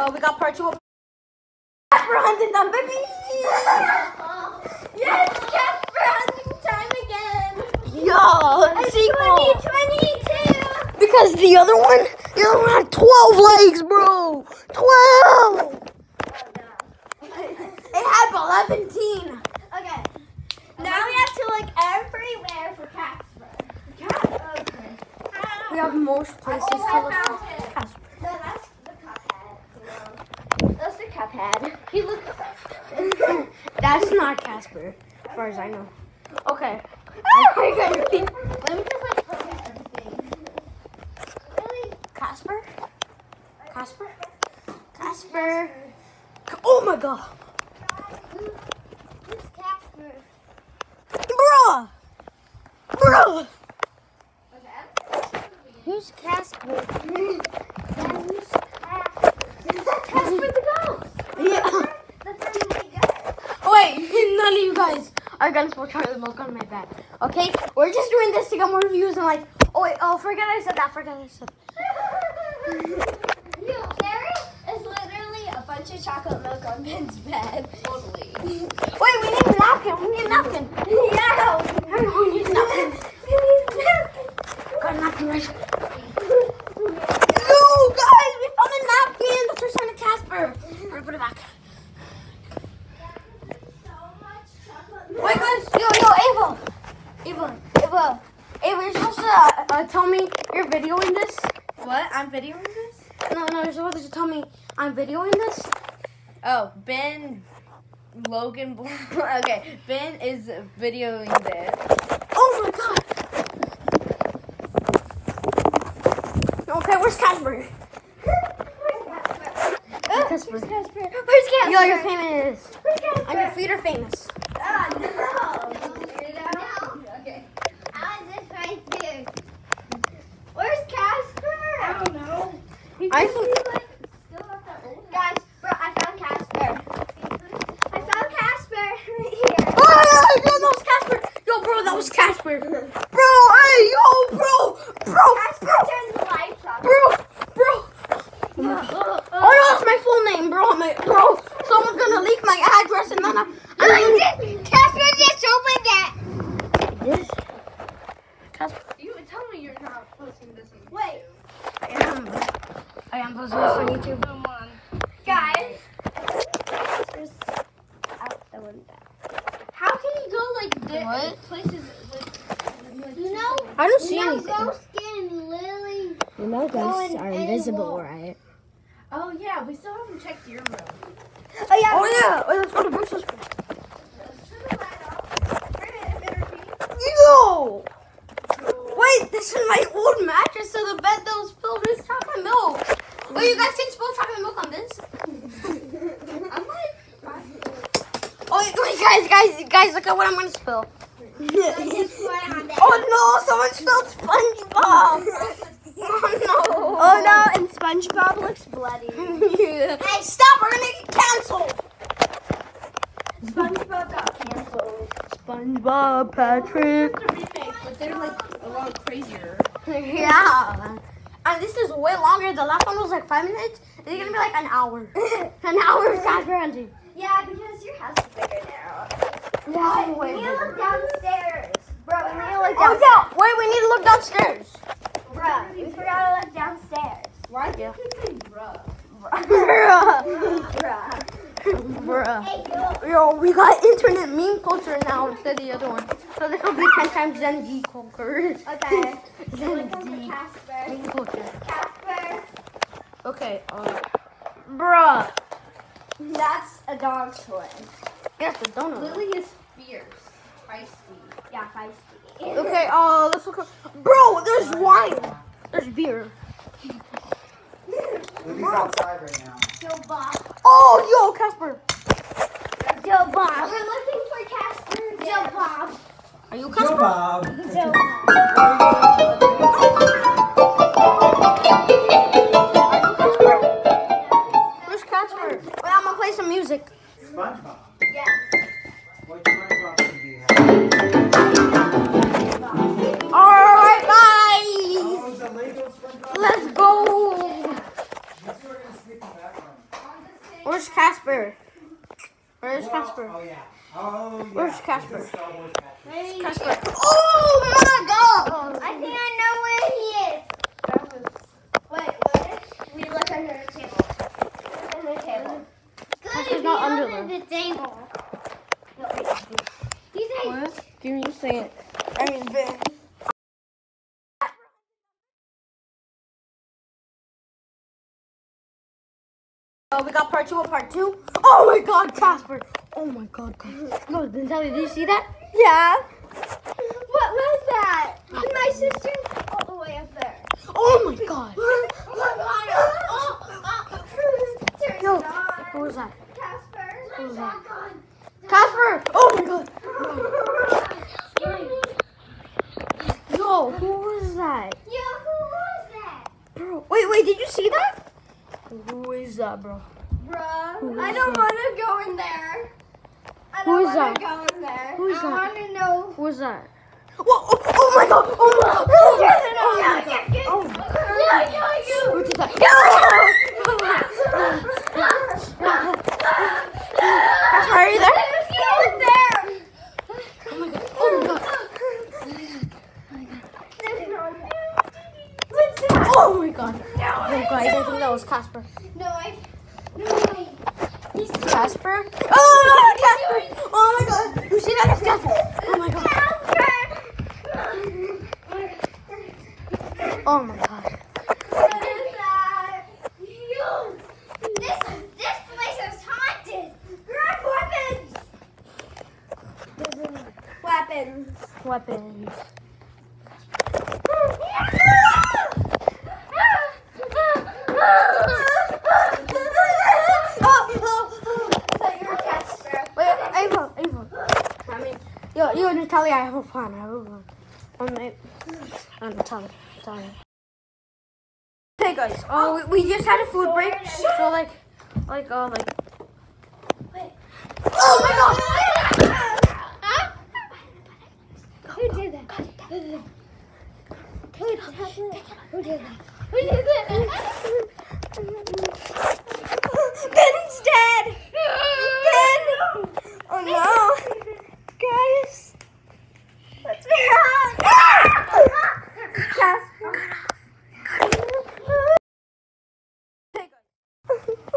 Oh, we got part two of Casper hunting them, baby. Yes, Casper hunting time again. Yo, sequel. 2022. Because the other one, the other one had 12 legs, bro. 12. It had 11 teen. Okay. Now we have to look everywhere for Casper. Cat. Okay. We have most places to look for Casper. No, that's the cuphead. That's the cuphead. He looks. That's not Casper, as far as I know. Okay. Let me just like look at everything. Really? Casper? Casper? Casper? Who's Casper? Bruh! Bruh! Who's Casper? Who's Casper? Casper the ghost. Yeah. That's our main ghost. Wait, none of you guys are gonna spill chocolate milk on my bed. Okay? We're just doing this to get more views and like, oh wait, oh, forget I said that, forget I said Yo, there is literally a bunch of chocolate milk on Ben's bed. Totally. Wait, we need a napkin, we need a napkin. Yeah. Know, we need a napkin. Got a napkin right Yo, guys, we found a napkin. That's our son of Casper. I'm gonna put it back. Wait, guys, yo, yo, Ava. Ava, Ava, Ava, you're supposed to uh, uh, tell me you're videoing this. What? I'm videoing this? No, no, you're supposed to tell me I'm videoing this. Oh, Ben Logan. Okay, Ben is videoing this. Oh my god. Okay, where's Casper? Casper. Where's Casper? Where's Casper? Yo, you're famous. Where's Casper? On your feet are famous. Ah, no. Okay. How is this right here? Where's Casper? I don't know. I think- Guys, bro, I found Casper. I found Casper right here. Oh, yeah, yo, that was Casper. Yo, bro, that was Casper. Bro, hey, yo, bro, bro, Casper bro, turned the lights off. bro, bro. Oh no, that's my full name, bro. My, bro, someone's gonna leak my address I. And Casper just opened it. this. Casper, You tell me you're not posting this on Wait, I am. I am posting this on YouTube. Come on. guys. Casper's out the window. How can you go like this? What? Places like. You know, I don't see you know, anything. Ghost and Lily. You know ghosts are invisible, right? Oh yeah, we still haven't checked your room. Oh, oh yeah. Oh yeah, let's go to Bruce's. Turn the light off. Turn it if it repeats. Yo! Wait, this is my old mattress, so the bed that was filled with chocolate milk. Wait, you guys can spill chocolate milk on this? I'm like. Oh, wait, wait, guys, guys, guys, look at what I'm gonna spill. oh no, someone spilled SpongeBob. Oh no. Oh no, and SpongeBob looks bloody. Hey, stop! We're gonna get canceled. SpongeBob got canceled. SpongeBob, Patrick. It's a remake, but they're like a lot crazier. Yeah. And this is way longer. The last one was like five minutes. This is gonna be like an hour. an hour of Casper hunting. Yeah, because your house is bigger now. Yeah, we need to look downstairs. Bro, we need to look Oh yeah, wait, we need to look downstairs. Bro, we forgot to look downstairs. Why do you keep saying bruh? Bruh. Bruh. Bruh. Hey, yo. Yo, we got internet meme culture now instead of the other one. So this will be 10 times Gen Z culture. Okay. Gen Look Z Casper. meme culture. Casper. Okay, uh, bruh. That's a dog toy. Yes, the donut. Lily is fierce, feisty. Yeah, feisty. Okay, uh, let's look. Bro, there's wine. There's beer. Lily's outside right now. Joe Bob. Oh, yo, Casper. Joe Bob. We're looking for Casper. Joe Bob. Are you Joe Casper? Bob. Joe Bob. Where's Casper? Wait, I'm gonna play some music. SpongeBob. Yeah. What SpongeBob do you have? Oh my god! I think I know where he is. Wait, what? We look under the table. Under the table. Good, Casper's not under under the table. No, wait. Like, What? Give me a second. I mean, Ben. Oh, we got part two of part two. Oh my god, Casper. Oh my god, Casper. No, Natalia, did you see that? yeah. What was that? My sister all the way up there. Oh my god. Turn Yo, it on. what was that? Casper. What was that? Casper! Oh my god. Yo, who was that? Yo, who was that? Bro, wait, wait, did you see that? Who is that, bro? Bruh, I don't want to go in there. I Who don't is want to that? go in there. Who is I that? want to know. Who was that? Whoa, oh, oh, oh my god! Oh my god! Oh my god! Oh my god! Oh my god! Yeah, yeah, Who did that? Casper, are you there? you. there. Oh my god! Oh my god! What's that? Oh my god! Oh guys, I think that was Casper. No, I. No, wait. He's Casper? Oh, Casper! Oh my god! You see that? It's Casper! Oh my god! Oh my god! What is that? You. This this place is haunted. Grab weapons. Weapons. Weapons. Wait, Ava, Ava. I mean, yo, yo, Natalia, I have a plan. I have a plan. Um, I, uh, Natalia, Natalia. Hey guys, oh, we, we just had a food break, so like, like, uh, like. Oh my god! Who did that? Who did that? Who did that? Who did that? Who did that? Ben's dead! Ben! Oh no! Guys! What's wrong? Casper.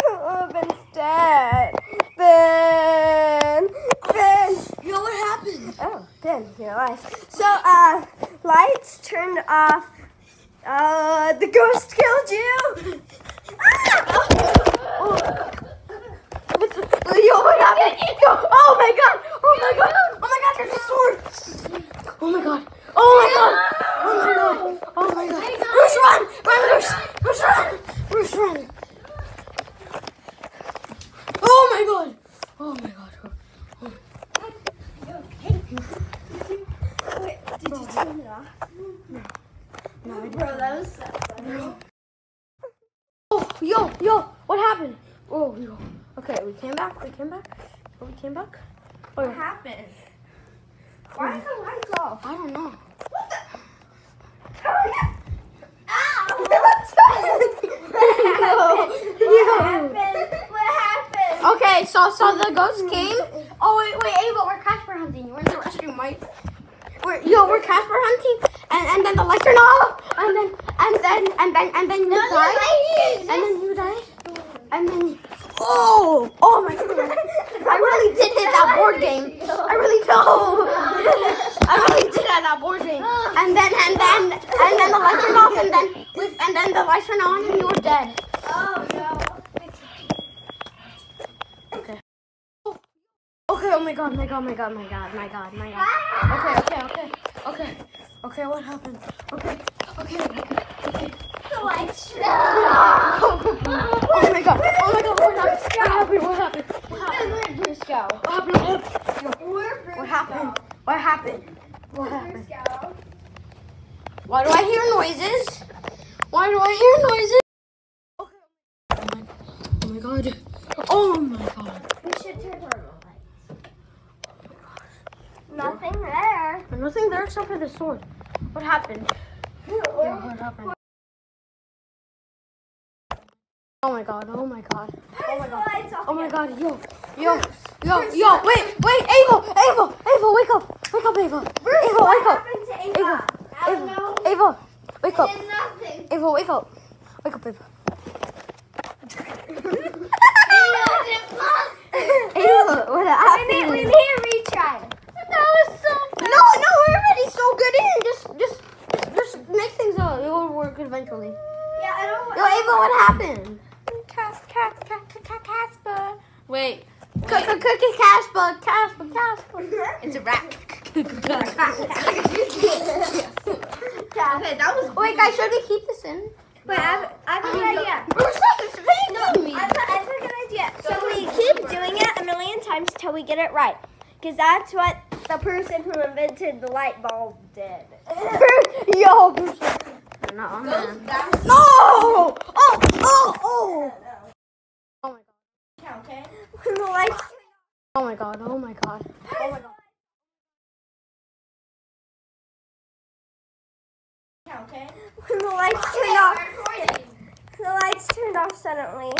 Oh, Ben's dead. Ben! Ben! Yo, what happened? Oh, Ben, you're alive. So, uh, lights turned off. Uh, the ghost killed you. Ah! Yo, what happened? Yo, oh my god! Oh my god! Oh my god, there's a sword! Oh my god! Oh my god! Oh my god! Oh my god! Bruce, run! Run, Bruce! Bruce, run! Bruce, run! Oh my god! Oh my god! Wait, did you turn it off? No, I Bro, that was so funny. Oh, yo, yo, what happened? Oh, yo. Okay, we came back. We came back. Oh, we came back. Oh, What yeah. happened? Why is the lights off? I don't know. What the? Ow! What happened? What happened? Okay, so so the ghost came. Oh wait, wait, Ava, we're Casper hunting. We're in the restroom, right? We're yo, we're Casper hunting, and and then the lights turn off, and then and then and then and then you died, and then you died, and then oh oh my god, really did hit that board game. I really know. I really did at that board game, and then and then and then the lights turned off, and then with and then the lights turned on, and you were dead. Oh no. Okay. Okay, oh my god, my god, my god, my god, my god, my god. Okay, okay, okay, okay, okay, what happened? Okay, okay, okay. The lights. Oh my god, oh my god, what happened? What happened? What happened? What happened? Go? What happened? What happened? What happened? What happened? Why do I hear noises? Why do I hear noises? Okay. Oh my god. Oh my god. We should turn on the lights. Nothing there. There's nothing there except for the sword. What happened? Yeah, what happened? Oh my god, oh my god. The lights off Oh my god, oh yo. Yo, yo, yo, wait, wait, Ava, Ava, Ava, wake up, wake up, Ava, Ava, wake up, Ava, Ava? I don't know. Ava, Ava, wake up, did. Ava, wake up, wake up, Ava. Ava did plus. What We need, we happened? need a retry. That was so No, no, we're already so good in. Just, just, just, just make things up. It will work eventually. Yeah, I don't Yo, Ava, what happened? Cas- ca- ca- ca- ca- Casper. Wait. Cook, cook, cookie, Casper, Casper, Casper. It's a rat. Okay, that was. Wait, guys, should we keep this in? Wait, I have, I have a good idea. Oh, we're so no, me. I have, a- I have a good idea. So we keep doing it a million times till we get it right. Because that's what the person who invented the light bulb did. Yo, No, man. No! Oh, oh, oh. Oh my god. Okay. When the lights Oh my god. Oh my god. Oh my god. Okay. When the lights turned off, the lights turned off suddenly.